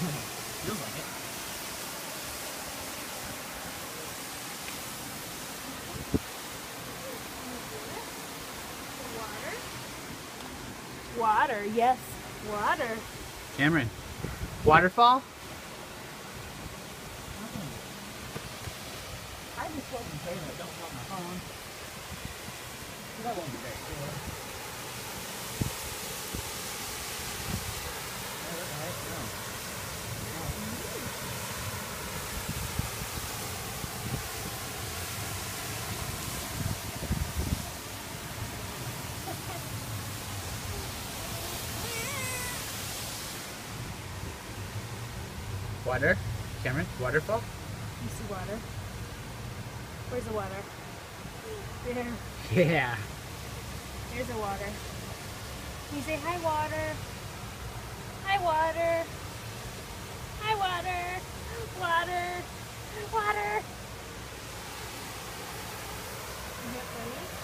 Feels like it. Water, yes, water. Cameron, waterfall? I just. Don't want my phone. That won't be great. Water? Cameron, waterfall? You see water? Where's the water? There. Yeah. There's the water. Can you say, hi, water? Hi, water. Hi, water. Water. Water. Is that funny?